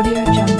Audio Jungle.